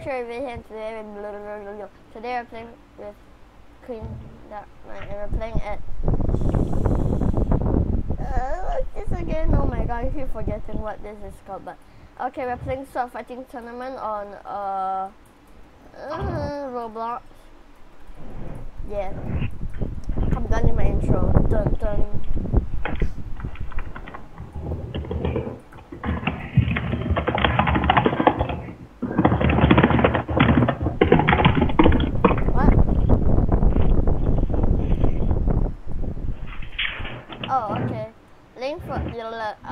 Picture Vision today with blah, blah, blah. Today we're playing with Queen Dark Knight and we're playing at uh, this again? Oh my god, I keep forgetting what this is called but okay we're playing sword fighting tournament on uh, uh Roblox. Yeah. I'm done in my intro. Dun dun.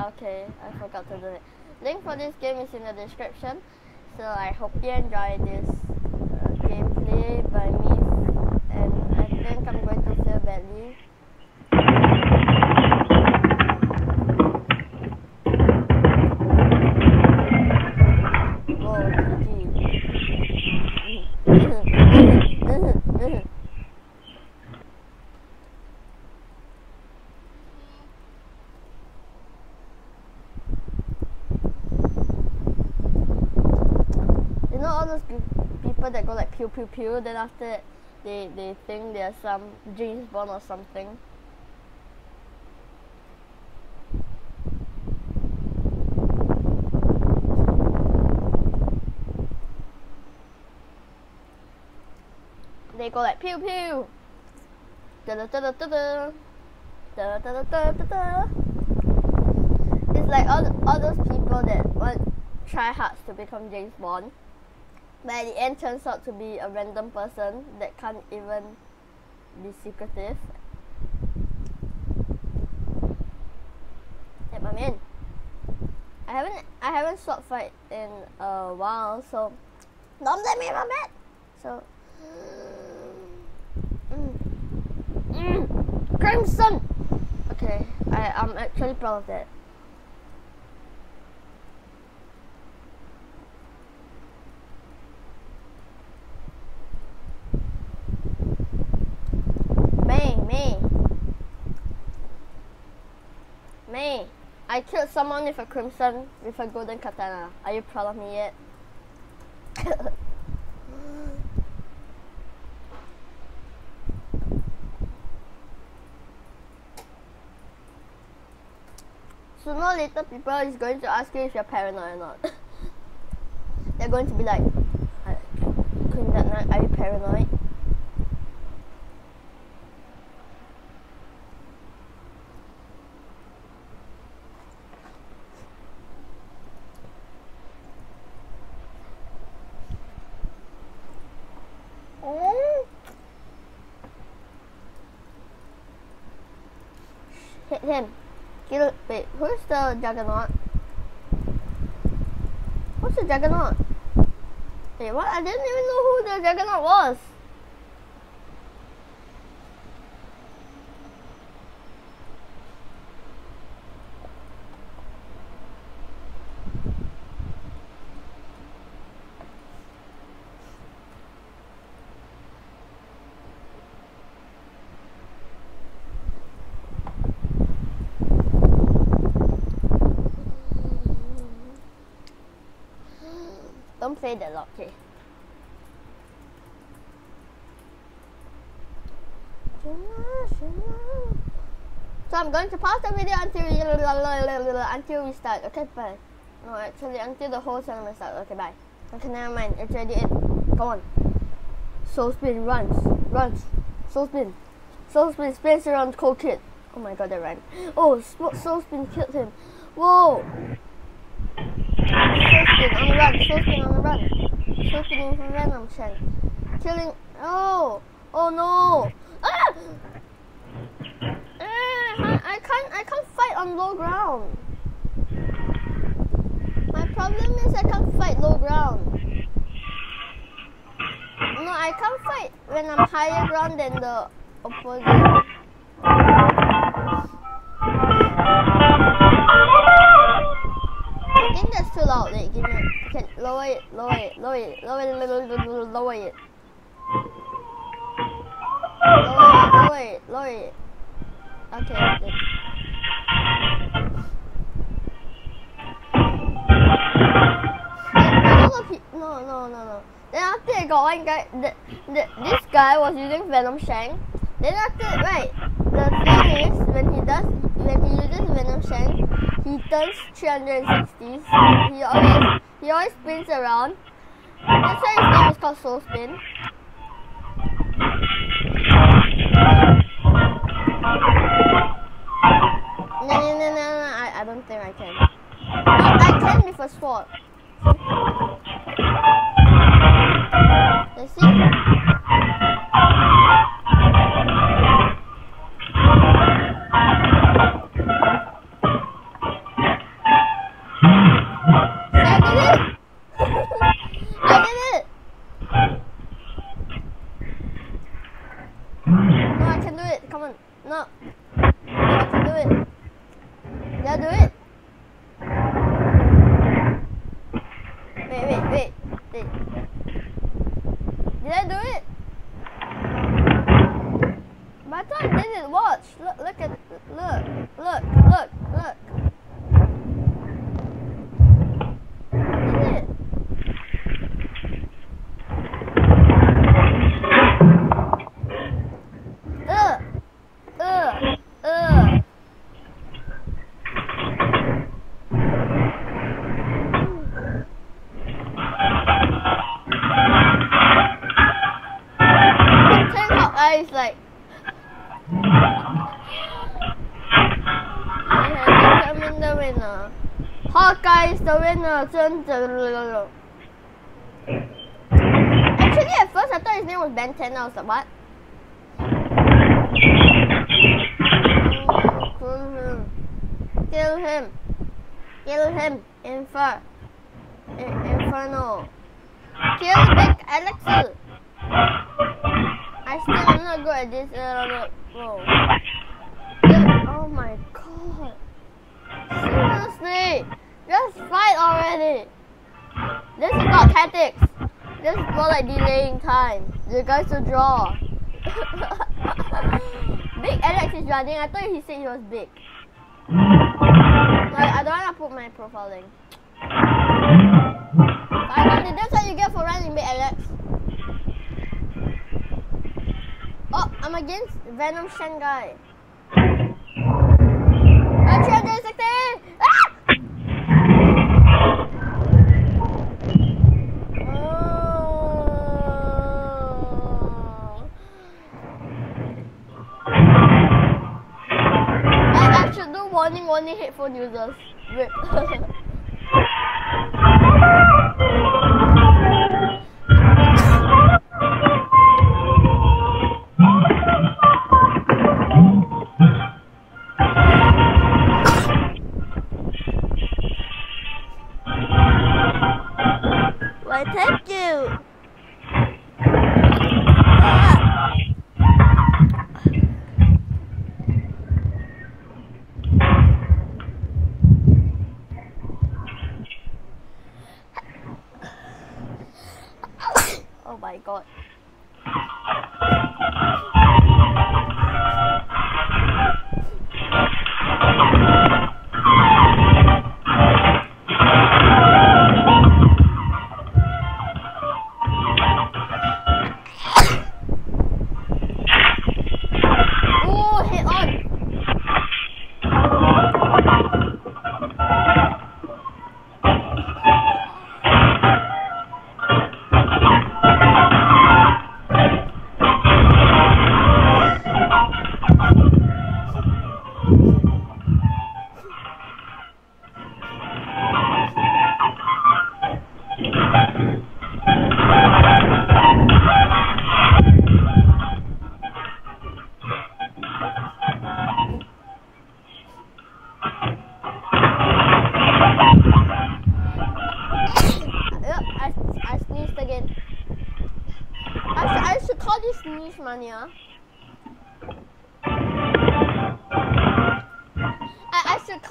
Okay, I forgot to do it. Link for this game is in the description. So I hope you enjoy this uh, gameplay by me, and I think I'm going to fail badly. Those people that go like pew pew pew, then after that they they think they're some James Bond or something. They go like pew pew. Da da da da da da. Da da da da da da. It's like all, all those people that want try hard to become James Bond, but at the end turns out to be a random person that can't even be secretive. Yep, I'm in. I haven't I haven't sword fight in a while, so don't let me in my bed. So mm, mm, Crimson. Okay, I I'm actually proud of that. I killed someone with a crimson with a golden katana. Are you proud of me yet? Sooner or later, people is going to ask you if you're paranoid or not. They're going to be like, "Uh, Queen Dark are you paranoid? Mm. Hit him. Kill. Wait, who's the juggernaut? What's the juggernaut? Wait, what? I didn't even know who the juggernaut was. Play that loud, okay? So I'm going to pause the video until until we start. Okay, bye. No, actually until the whole tournament starts. Okay, bye. Okay, never mind. It's already in. Come on. Soul spin runs, runs. Soul spin, soul spin spins around Cold Kid. Oh my god, that ran. Oh, soul spin killed him. Whoa. Spin on the run. With a venom shell. Killing. Oh. Oh no. Ah! I, I can't I can't fight on low ground. My problem is I can't fight low ground. No, I can't fight when I'm higher ground than the opposite. Too loud. Wait, give me. Okay, lower it, lower it, lower it, lower it, lower it, lower it. Lower it, lower it, lower it. Okay. good. No, no, no, no. got one guy. The, the, this guy was using Venom Shank. Then after, right, the thing is, when he does, when he uses Venom Shank, he turns 360. He always, he always spins around. That's why his name is called Soul Spin. No, no, no, no, no, I, I don't think I can. But I can with a sword. Let's see. Turn out eyes like. Hawkeye is the winner. Actually, at first I thought his name was Ben 10. I was like, what? Kill him. Kill him. Infer. In- Inferno. Kill Big Alexel. I still am not good at this uh, role. Kill- Oh my god. Seriously. Just fight already. This is not tactics. This is more like delaying time. You guys to draw. big Alex is running. I thought he said he was big. Like, I don't want to put my profile link. Finally, that's what you get for running big Alex. Oh, I'm against Venom Shanghai. I'm 360! Ah! Users. Rip. Oh my god.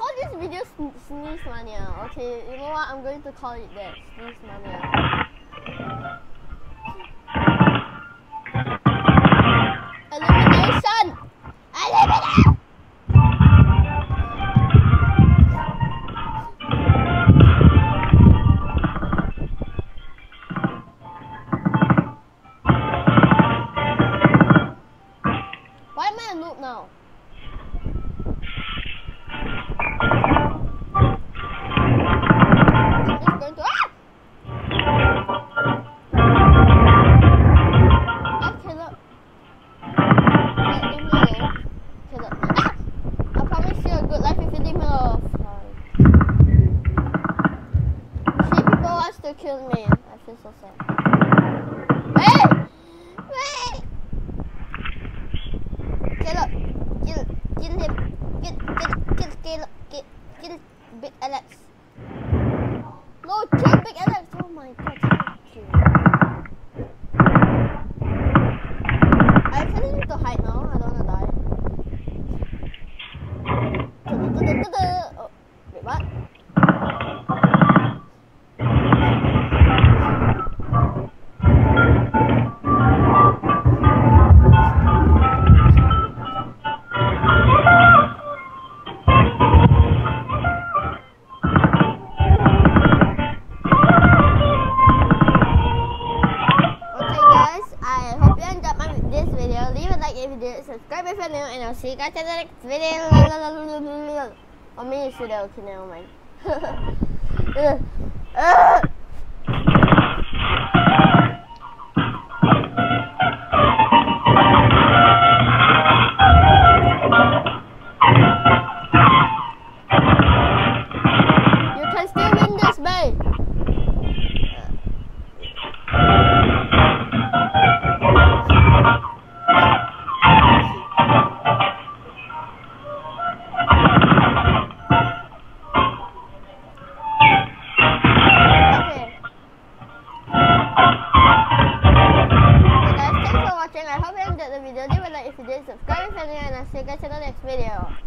call this video Sneeze Mania. Ah. Okay, you know what? I'm going to call it that. Sneeze Mania. Ah. Elimination! Elimination! Why am I a now? Killed me. I feel so sad. Wait! Wait! Kill up. Kill. Kill him. Kill. Kill. Kill. Kill. Kill. Kill. Big Alex. Next video. Or mini video, okay, never you're new, and I'll see you guys in the next video.